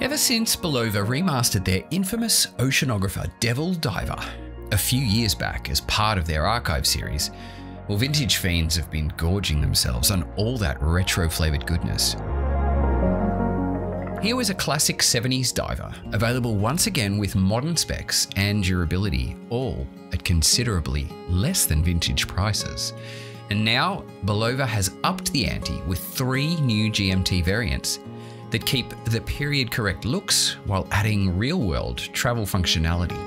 Ever since Bulova remastered their infamous oceanographer Devil Diver a few years back as part of their archive series, well, vintage fiends have been gorging themselves on all that retro flavoured goodness. Here was a classic 70s diver, available once again with modern specs and durability, all at considerably less than vintage prices. And now, Bulova has upped the ante with three new GMT variants that keep the period correct looks while adding real world travel functionality.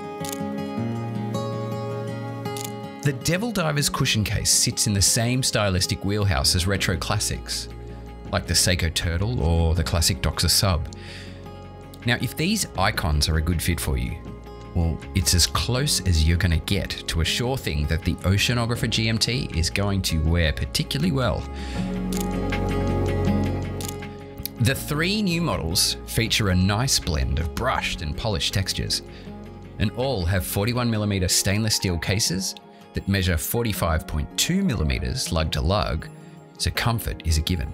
The Devil Diver's cushion case sits in the same stylistic wheelhouse as retro classics, like the Seiko Turtle or the classic Doxa Sub. Now, if these icons are a good fit for you, well, it's as close as you're going to get to a sure thing that the Oceanographer GMT is going to wear particularly well. The three new models feature a nice blend of brushed and polished textures, and all have 41mm stainless steel cases that measure 45.2mm lug to lug, so comfort is a given.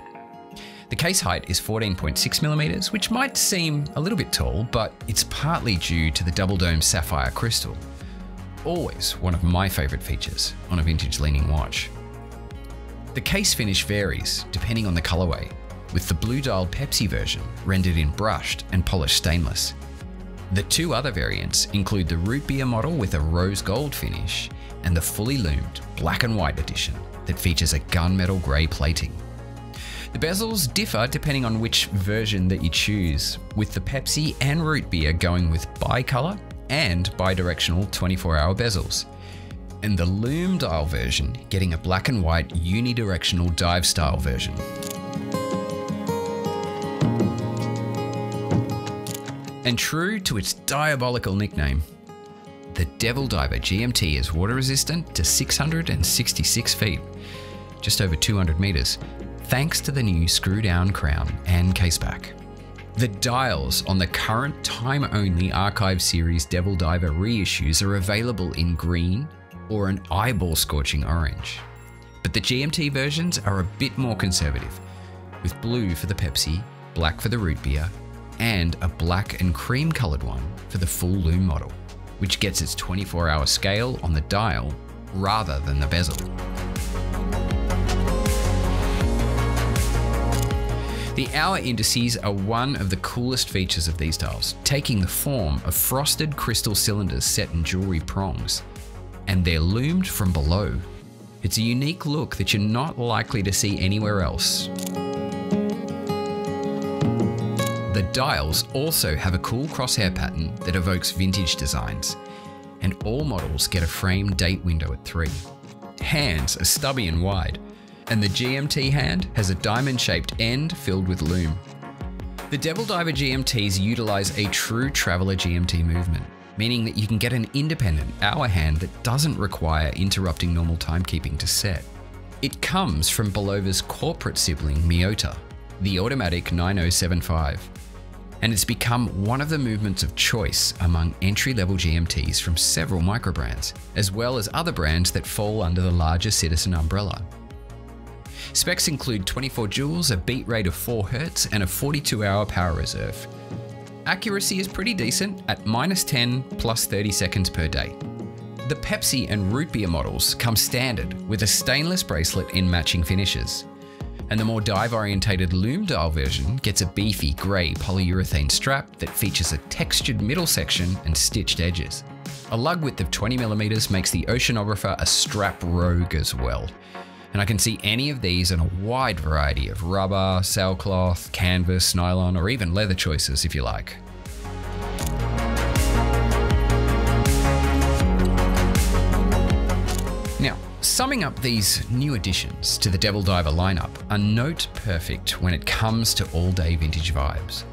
The case height is 14.6mm, which might seem a little bit tall, but it's partly due to the double dome sapphire crystal. Always one of my favourite features on a vintage leaning watch. The case finish varies depending on the colourway, with the blue dial Pepsi version rendered in brushed and polished stainless. The two other variants include the root beer model with a rose gold finish and the fully lumed black and white edition that features a gunmetal grey plating. The bezels differ depending on which version that you choose, with the Pepsi and root beer going with bicolour and bidirectional 24 hour bezels, and the lume dial version getting a black and white unidirectional dive style version. And true to its diabolical nickname, the Devil Diver GMT is water resistant to 666 feet, just over 200 metres, thanks to the new screw down crown and caseback. The dials on the current time only Archive Series Devil Diver reissues are available in green or an eyeball scorching orange. But the GMT versions are a bit more conservative, with blue for the Pepsi, black for the root beer, and a black and cream coloured one for the full lume model, which gets its 24 hour scale on the dial rather than the bezel. The hour indices are one of the coolest features of these dials, taking the form of frosted crystal cylinders set in jewelry prongs, and they're lumed from below. It's a unique look that you're not likely to see anywhere else. The dials also have a cool crosshair pattern that evokes vintage designs, and all models get a frame date window at 3. Hands are stubby and wide, and the GMT hand has a diamond shaped end filled with lume. The Devil Diver GMTs utilize a true traveler GMT movement, meaning that you can get an independent hour hand that doesn't require interrupting normal timekeeping to set. It comes from Bulova's corporate sibling Miyota, the automatic 9075, and it's become one of the movements of choice among entry level GMTs from several microbrands, as well as other brands that fall under the larger Citizen umbrella. Specs include 24 jewels, a beat rate of 4 Hz, and a 42 hour power reserve. Accuracy is pretty decent at minus 10 plus 30 seconds per day. The Pepsi and root beer models come standard with a stainless bracelet in matching finishes. And the more dive orientated lume dial version gets a beefy grey polyurethane strap that features a textured middle section and stitched edges. A lug width of 20mm makes the Oceanographer a strap rogue as well, and I can see any of these in a wide variety of rubber, sailcloth, canvas, nylon, or even leather choices if you like. Now, summing up these new additions to the Devil Diver lineup are note perfect when it comes to all day vintage vibes.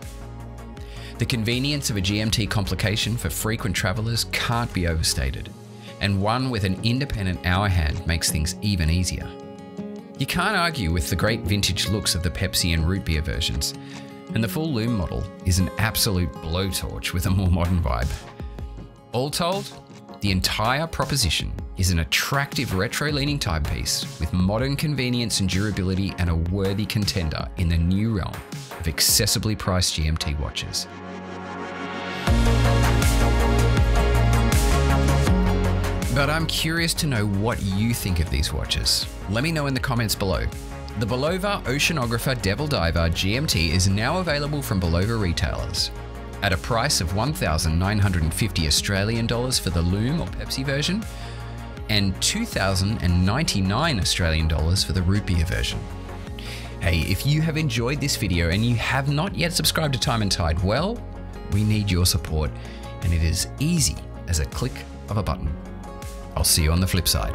The convenience of a GMT complication for frequent travellers can't be overstated, and one with an independent hour hand makes things even easier. You can't argue with the great vintage looks of the Pepsi and root beer versions, and the full lume model is an absolute blowtorch with a more modern vibe. All told, the entire proposition is an attractive retro leaning timepiece with modern convenience and durability and a worthy contender in the new realm of accessibly priced GMT watches. But I'm curious to know what you think of these watches. Let me know in the comments below. The Bulova Oceanographer Devil Diver GMT is now available from Bulova retailers at a price of 1,950 Australian dollars for the Lume or Pepsi version and 2,099 Australian dollars for the beer version. Hey, if you have enjoyed this video and you have not yet subscribed to Time and Tide, well, we need your support and it is easy as a click of a button. I'll see you on the flip side.